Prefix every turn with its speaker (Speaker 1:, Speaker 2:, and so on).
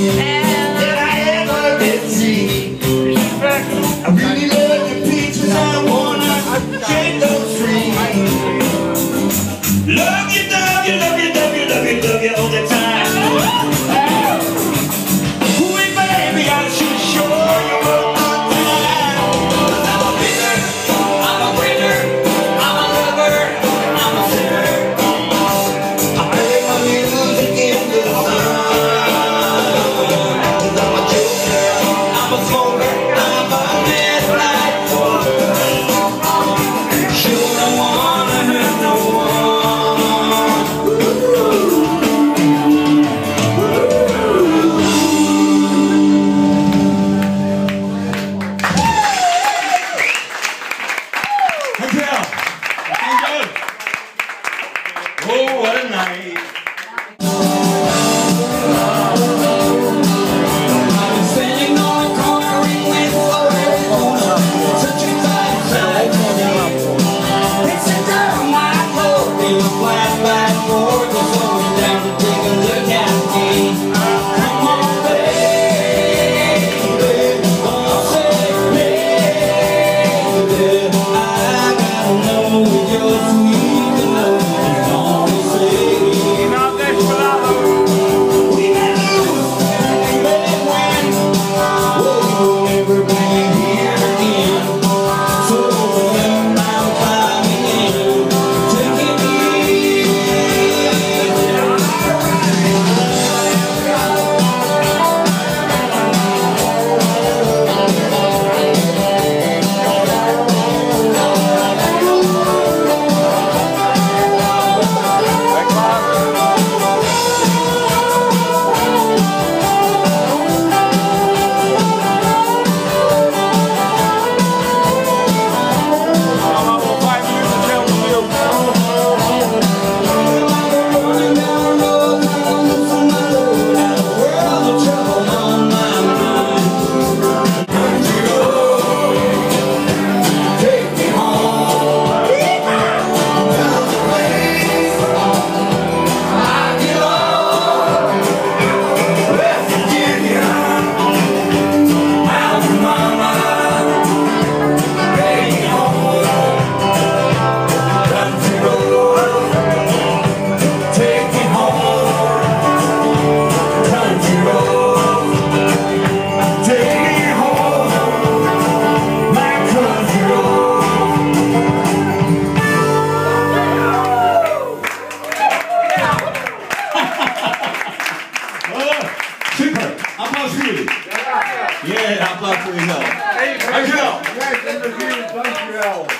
Speaker 1: Yeah. Oh, what a night. applaus voor jullie. Ja, applaus voor jezelf.
Speaker 2: you.